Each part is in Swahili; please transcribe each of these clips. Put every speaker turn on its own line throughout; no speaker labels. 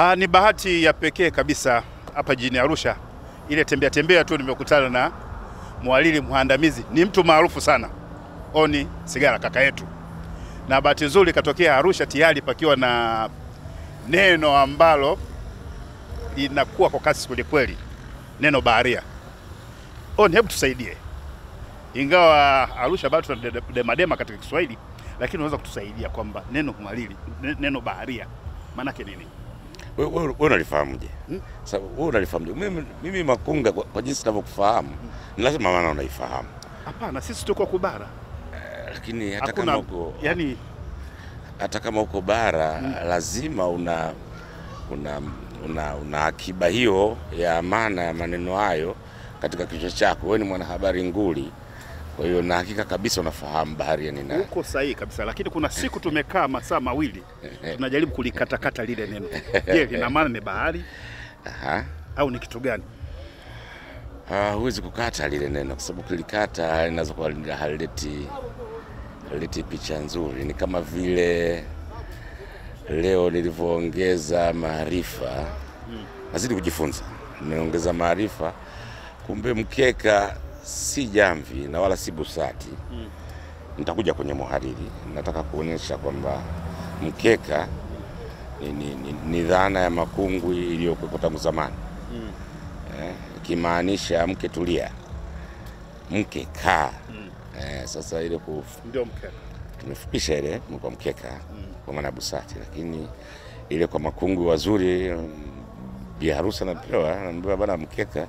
Ah, ni bahati ya pekee kabisa hapa jijini Arusha, ile tembea tembea tu nimekutana na mwalili mhandamizi, ni mtu maarufu sana, Oni Sigara, kaka yetu, na bahati nzuri katokea Arusha tayari pakiwa na neno ambalo linakuwa kwa kasi kwelikweli, kweli, neno baharia. Oni, hebu tusaidie, ingawa Arusha bado tuna demadema katika Kiswahili, lakini unaweza kutusaidia kwamba neno mwalili, neno baharia maanake nini?
Wewe unalifahamuje?
Hmm?
Sasa wewe unalifahamuje? Mimi, mimi Makunga kwa, kwa jinsi ninavyokufahamu ni lazima maana unaifahamu,
Hapana, sisi tuko kubara,
Eh, lakini hata
hakuna
kama uko
yani,
hata kama uko bara lazima una una, una una akiba hiyo ya maana ya maneno hayo katika kichwa chako. Wewe ni mwanahabari nguli, kwa hiyo na hakika kabisa unafahamu bahari ni nani.
uko sahihi kabisa, lakini kuna siku tumekaa masaa mawili tunajaribu kulikatakata lile neno. Je, lina maana ni bahari
Aha.
au ni kitu gani?
Ah, huwezi kukata lile neno kwa sababu kilikata linaweza kuwa halileti halileti picha nzuri. Ni kama vile leo nilivyoongeza maarifa, nazidi kujifunza, nimeongeza maarifa, kumbe mkeka si jamvi na wala si busati. mm. Nitakuja kwenye muhariri, nataka kuonyesha kwamba mkeka ni, ni, ni, ni dhana ya makungwi iliyokuwepo tangu zamani mm. eh, kimaanisha mke tulia, mke kaa. mm. Eh, sasa ile kuf,
Ndio mkeka.
tumefupisha ile kwa mkeka mm. kwa maana ya busati, lakini ile kwa makungwi wazuri biharusi bi harusi anapewa anaambiwa bana, mkeka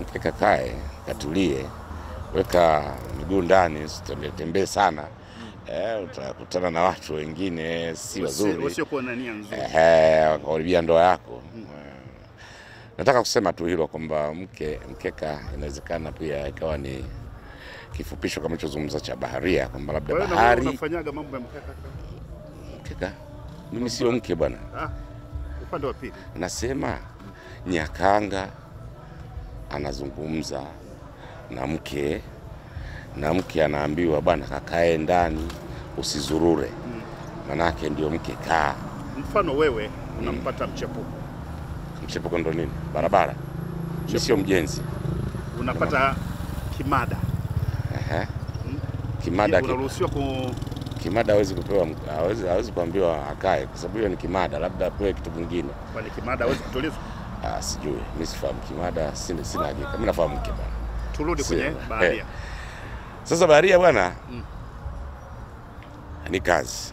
mkeka kae, katulie, weka miguu ndani, usitembee tembee sana eh, utakutana na watu wengine si wazuri
Wasiokuwa na nia nzuri.
Ehe, wakaharibia ndoa yako. Nataka kusema tu hilo kwamba mke mkeka inawezekana pia ikawa ni kifupisho kama chozungumza cha baharia kwamba labda bahari
unafanyaga mambo ya mkeka.
mkeka. Mimi sio mke bwana,
Ah, upande wa pili.
nasema Nyakanga anazungumza na mke na mke anaambiwa bwana, kakae ndani usizurure, manake ndio mke kaa.
Mfano wewe unampata mchepuko,
Mchepuko ndo nini? Barabara. Sio mjenzi.
unapata kimada,
Ehe.
Mm.
Kimada,
unaruhusiwa ku
kimada hawezi kupewa, hawezi, hawezi kuambiwa akae kwa sababu hiyo ni kimada, labda apewe kitu kingine.
kwani kimada hawezi kutulizwa?
Ah, sijui mimi sifahamu kimada, sina sina hakika. Mimi nafahamu mke bwana.
Turudi kwenye baharia.
Sasa baharia bwana
Mm.
ni kazi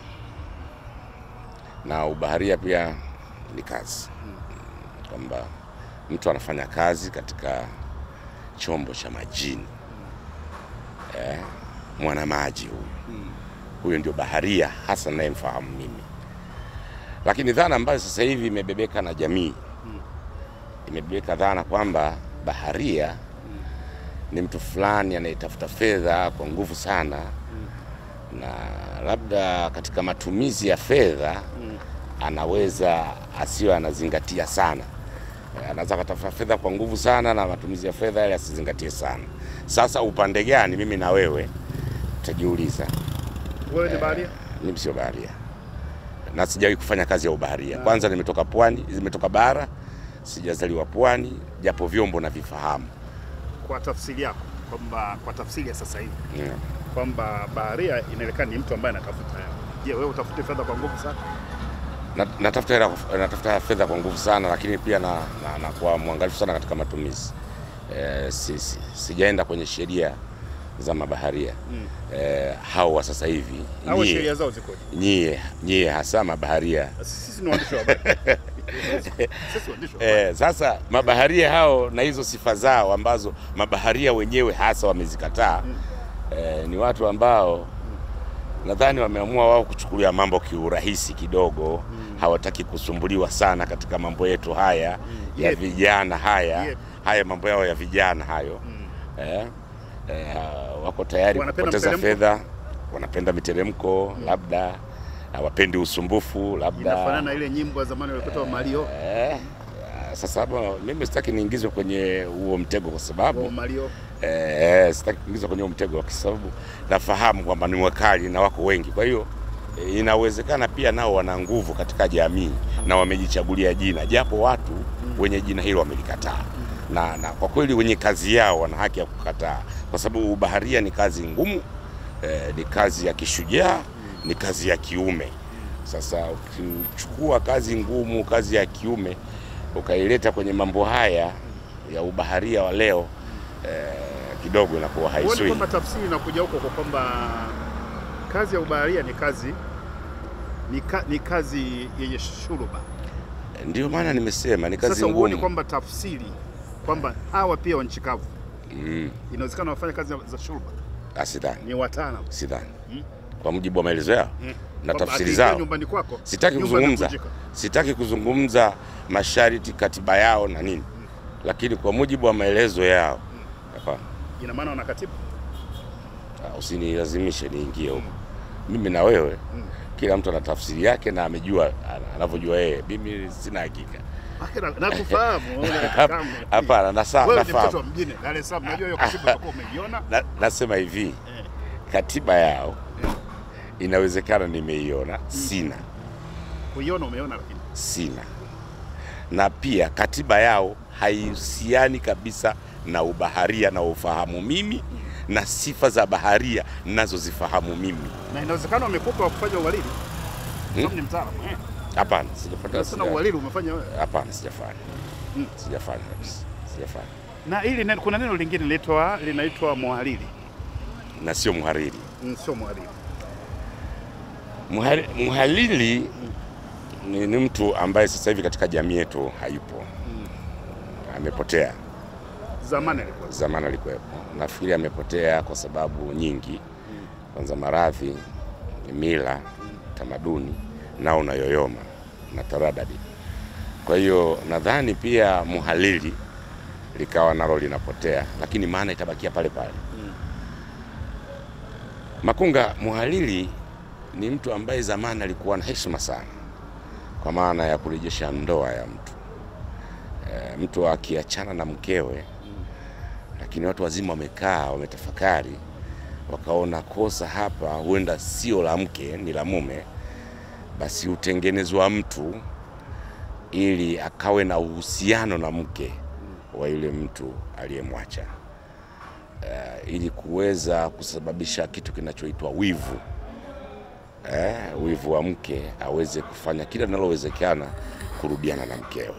na ubaharia pia ni kazi mm. kwamba mtu anafanya kazi katika chombo cha majini mm. eh, mwana maji huyu huyo ndio baharia hasa nayemfahamu mimi, lakini dhana ambayo sasa hivi imebebeka na jamii imebebeka dhana kwamba baharia ni mtu fulani anayetafuta fedha kwa nguvu sana na labda katika matumizi ya fedha anaweza asiwe anazingatia sana. Eh, Anaweza akatafuta fedha kwa nguvu sana na matumizi ya fedha yale asizingatie sana. Sasa upande gani, mimi na wewe tutajiuliza.
Wewe ni baharia?
Mimi sio baharia na sijawahi kufanya kazi ya ubaharia. Kwanza nimetoka pwani, nimetoka bara, sijazaliwa pwani, japo vyombo na vifahamu.
Kwa tafsiri yako kwamba kwa tafsiri ya sasa hivi
yeah,
kwamba baharia inaelekana ni mtu ambaye anatafuta hela. Je, wewe utafute fedha kwa nguvu sana?
Na- natafuta hela, natafuta fedha kwa nguvu sana, lakini pia na, na, na kwa mwangalifu sana katika matumizi e, si, si, sijaenda kwenye sheria za mabaharia
Mm.
e, hao wa sasa hivi nyie, nyie, nyie hasa mabaharia
Sisi ni waandishi wa habari.
E, sasa mabaharia hao na hizo sifa zao ambazo mabaharia wenyewe hasa wamezikataa mm. e, ni watu ambao nadhani wameamua wao kuchukulia mambo kiurahisi kidogo mm. hawataki kusumbuliwa sana katika mambo yetu haya mm. ya
Yep.
vijana haya
Yep.
haya mambo yao ya vijana hayo mm. e, eh, wako tayari kupoteza fedha wanapenda miteremko labda hawapendi usumbufu labda
Inafanana na ile nyimbo ya zamani walikuwa Mario.
eh, sasa hapa mimi sitaki niingizwe kwenye huo mtego kwa sababu
wa Mario.
Eh, sitaki kuingizwa kwenye huo mtego kwa sababu nafahamu kwamba ni wakali na wako wengi. Kwa hiyo e, inawezekana pia nao wana nguvu katika jamii na wamejichagulia jina, japo watu wenye jina hilo wamelikataa na, na kwa kweli wenye kazi yao wana haki ya kukataa, kwa sababu ubaharia ni kazi ngumu eh, ni kazi ya kishujaa, ni kazi ya kiume. Sasa ukichukua kazi ngumu, kazi ya kiume ukaileta kwenye mambo haya ya ubaharia wa leo eh, kidogo inakuwa haisui.
kwamba tafsiri inakuja huko kwa kwamba kazi ya ubaharia ni kazi ni, ka, ni kazi yenye shuruba.
Ndio maana nimesema ni kazi
Sasa
ngumu.
kwamba tafsiri kwamba hawa pia wanchikavu nchi
Mm,
inawezekana wafanya kazi za shurba.
asidhani,
ni watana,
sidhani
Mm.
kwa mujibu wa maelezo yao
Mm.
na tafsiri zao.
nyumbani kwako
Sitaki kuzungumza, sitaki kuzungumza masharti, katiba yao na nini, mm. lakini kwa mujibu wa maelezo yao, mm.
Ina maana wana katiba
Ah, Usinilazimishe niingie huko. mm. Mimi na wewe,
Mm.
kila mtu ana tafsiri yake na amejua anavyojua yeye. Mimi sina hakika.
Na- nakufahamu
Hapana, na
wewe ni mtoto wa
nafahamu.
mjini Dar es Salaam, najua hiyo katiba utakuwa umeiona.
Nasema hivi,
Eh.
katiba yao inawezekana nimeiona, sina.
Kuiona, umeona, lakini?
Sina, na pia katiba yao haihusiani kabisa na ubaharia na ufahamu mimi na sifa za baharia nazozifahamu mimi.
na inawezekana wamekupa wa kufanya uwalili sababu ni mtaalamu eh.
Hapana, sijafanya.
Sasa
na
uwalili umefanya wewe.
Hapana, sijafanya.
Mm.
Sijafanya kabisa. Sijafanya.
Na hili neno, kuna neno lingine linaitwa linaitwa muhariri,
Na sio muhariri.
Mm, sio muhariri.
Muhari- Mhariri ni, ni mtu ambaye sasa hivi katika jamii yetu hayupo. Amepotea.
Zamani alikuwa
Zamani alikuwepo. Nafikiri amepotea kwa sababu nyingi. Kwanza maradhi, mila, tamaduni nao unayoyoma na taradadi. Kwa hiyo nadhani pia muhalili likawa nalo linapotea, lakini maana itabakia pale pale. Makunga, muhalili ni mtu ambaye zamani alikuwa na heshima sana, kwa maana ya kurejesha ndoa ya mtu e, mtu akiachana na mkewe, lakini watu wazima wamekaa wametafakari, wakaona kosa hapa huenda sio la mke, ni la mume, basi hutengenezwa mtu ili akawe na uhusiano na mke wa yule mtu aliyemwacha. Uh, ili kuweza kusababisha kitu kinachoitwa wivu. Eh, wivu wa mke aweze kufanya kila linalowezekana kurudiana na mkewe.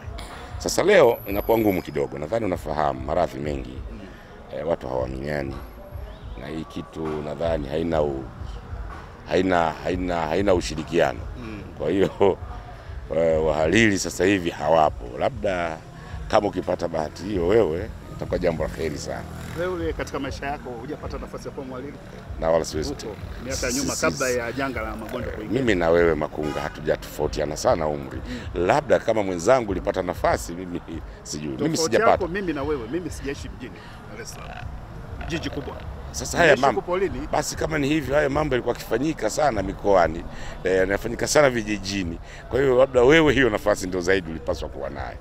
Sasa leo inakuwa ngumu kidogo, nadhani unafahamu maradhi mengi. Eh, watu hawaaminiani na hii kitu nadhani haina u, haina, haina, haina ushirikiano. Mm. kwa hiyo eh, wahalili sasa hivi hawapo, labda kama ukipata bahati hiyo wewe itakuwa jambo la heri sana,
wewe katika maisha yako hujapata nafasi ya kuwa mwalimu
na wala siwezi
miaka ya nyuma kabla ya janga la magonjwa kuingia?
mimi na wewe Makunga hatujatofautiana sana umri, Mm. labda kama mwenzangu ulipata nafasi, mimi sijui, mimi sijapata.
mimi na wewe, mimi sijaishi mjini Dar es Salaam, jiji kubwa.
Sasa haya mambo basi, kama ni hivyo, haya mambo yalikuwa akifanyika sana mikoani, e, yanafanyika sana vijijini. Kwa hiyo labda wewe hiyo nafasi ndio zaidi ulipaswa kuwa nayo,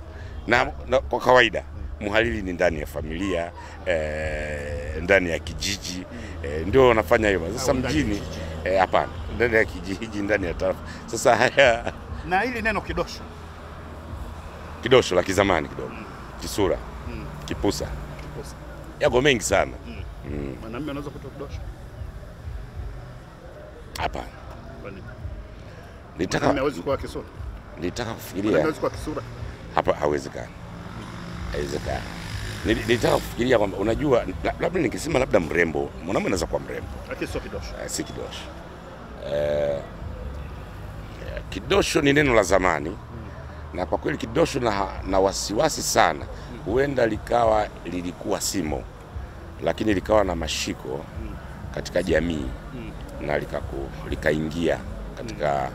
na, na kwa kawaida mhariri ni ndani ya familia e, ndani ya kijiji e, ndio wanafanya hiyo. Sasa mjini hapana, e, ndani ya kijiji, ndani ya tarafa. Sasa haya
Na hili neno kidosho
kidosho la kizamani kidogo, kisura,
kipusa,
kipusa,
kiposa.
yako mengi sana.
Mm.
Mm,
Mwanamume anaweza kutoa kidosho?
Hapana, nitaka
hawezi kuwa kisura.
nitaka kufikiria
hawezi kuwa kisura.
hapa hawezekani, haiwezekani. Nitaka Nilitaka kufikiria kwamba unajua, labda nikisema labda mrembo, mwanamume anaweza kuwa mrembo,
Lakini sio kidosho.
eh, si kidosho. Eh, eh, kidosho ni neno la zamani na kwa kweli kidosho na, na wasiwasi sana, huenda likawa lilikuwa simo, lakini likawa na mashiko katika jamii
Mm.
na likaingia katika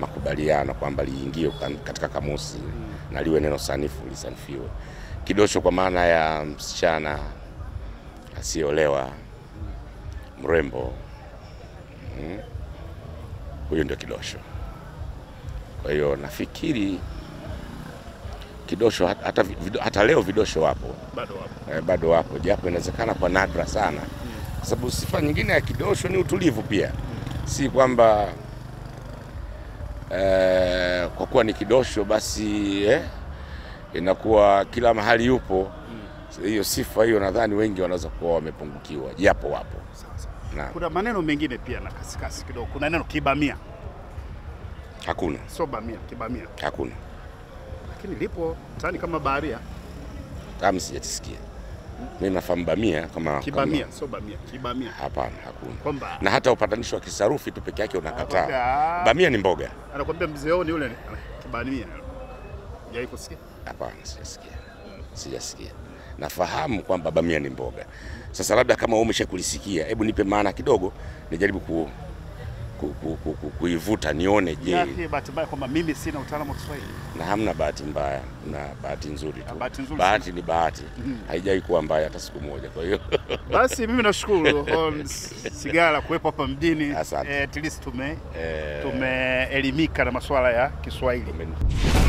makubaliano kwamba liingie katika kamusi na liwe neno sanifu lisanifiwe. Kidosho kwa maana ya msichana asiyeolewa, mrembo, huyo ndio kidosho. Kwa hiyo nafikiri kidosho hata, hata leo vidosho wapo.
Bado wapo.
eh, bado wapo, japo inawezekana kwa nadra sana, kwa sababu sifa nyingine ya kidosho ni utulivu pia, si kwamba eh, kwa kuwa ni kidosho basi eh, inakuwa kila mahali yupo. Hiyo sifa hiyo nadhani wengi wanaweza kuwa wamepungukiwa, japo wapo. Na
Kuna maneno mengine pia na kasikasi kidogo. Kuna neno kibamia,
hakuna.
Sio bamia, kibamia,
hakuna
lakini lipo mtaani kama baharia.
kama sijatisikia mimi nafahamu bamia kama
Kibamia,
kama-
sio bamia, kibamia,
hapana, hakuna
kwamba
na hata upatanisho wa kisarufi tu peke yake unakataa.
Anakwambia,
Bamia ni mboga?
anakwambia mzeoni yule kibamia. Hujai kusikia?
Hapana, sijasikia, sijasikia. Nafahamu kwamba bamia ni mboga. Sasa labda kama wewe umeshakulisikia, hebu nipe maana kidogo, nijaribu ku, kuivuta nione, je,
Yake bahati mbaya kwamba mimi sina utaalamu wa Kiswahili.
na hamna bahati mbaya na bahati nzuri tu.
Bahati nzuri
Bahati ni bahati, haijai kuwa mbaya hata siku moja. Kwa hiyo
Basi mimi nashukuru Holmes Sigala kuwepo hapa mjini. Eh, at least tume
eh,
tumeelimika na masuala ya Kiswahili.
umen-